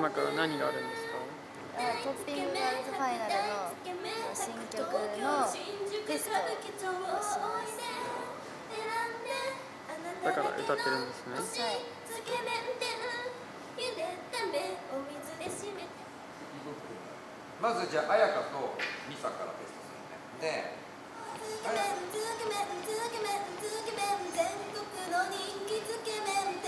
今から何があるんですか？トッピングガールズファイナルの新曲のテストをしますだから歌ってるんですね。はい。まずじゃあ彩香と美沙からテストするね。で売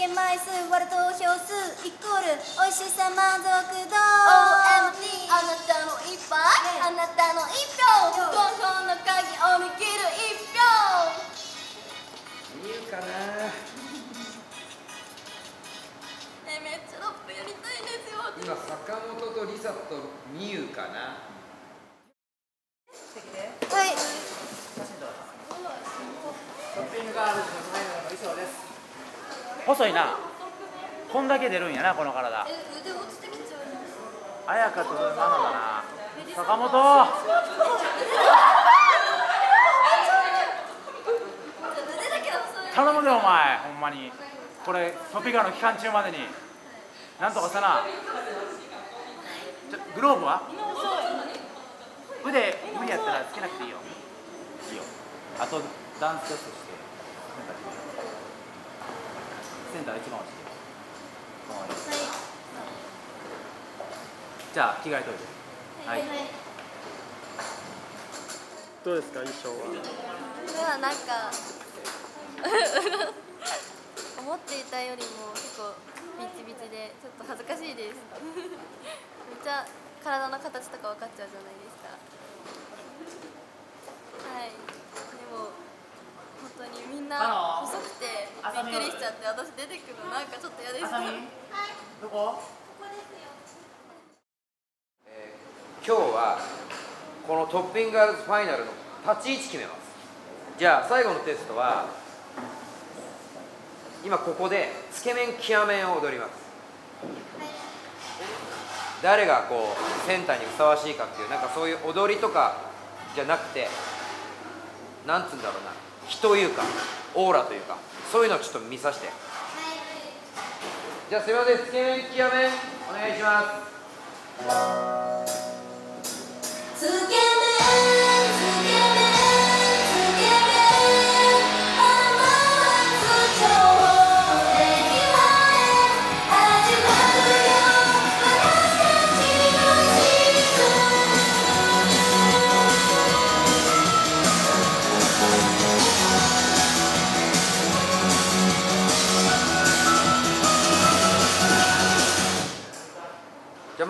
上枚数割る投票数イコール美味しさ満足度。OMG あなたの一杯？あなたの一票。投票の鍵を握る一票。見るかな。えめっちゃラップやりたいんですよ今坂本とリサと美優かな。はいァイナルの衣装です細いな。こんだけ出るんやなこの体。え腕落ちてきちゃう綾香とママだな。坂本。頼むでお前。ほんまに。これトピカの期間中までに。なんとかさな。グローブは？腕無理やったらつけなくていいよ。いいよ。あとダンステストしてセンター一番落ちてこの辺じゃあ着替えといて。はい、どうですか衣装は？はなんか 思っていたよりも結構ビチビチでちょっと恥ずかしいです。めっちゃ体の形とか分かっちゃうじゃないですか。はい。でも本当にみんなっくりしちゃって私出てくる。のなんかちょっと嫌ですあさみどこえー今日はこのトッピングガールズファイナルの立ち位置決めますじゃあ最後のテストは今ここでつけ麺極麺を踊ります誰がこうセンターにふさわしいかっていうなんかそういう踊りとかじゃなくてなんつうんだろうな気というかオーラというかそういうのをちょっと見させて。じゃあすいませんつけ麺極めお願いします。つけ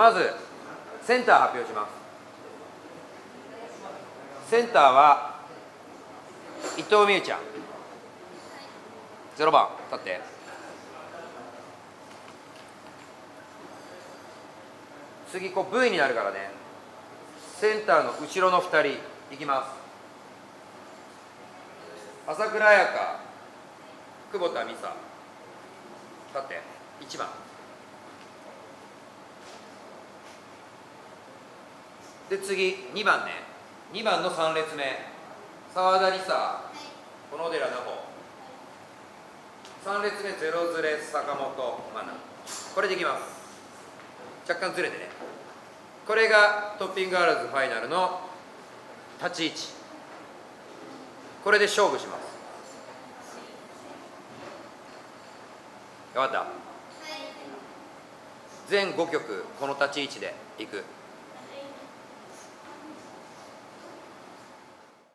まずセンター発表します。センターは伊藤美優ちゃん。0番立って。次こう V になるからね。センターの後ろの2人いきます。朝倉彩香久保田美沙。立って。1番。で次2番ね。2番の3列目。澤田理沙小野寺奈穂。3列目ゼロズレ坂本真奈。これでいきます。若干ずれてね。これがトッピングガールズファイナルの立ち位置。これで勝負します。分かった？全5曲この立ち位置でいく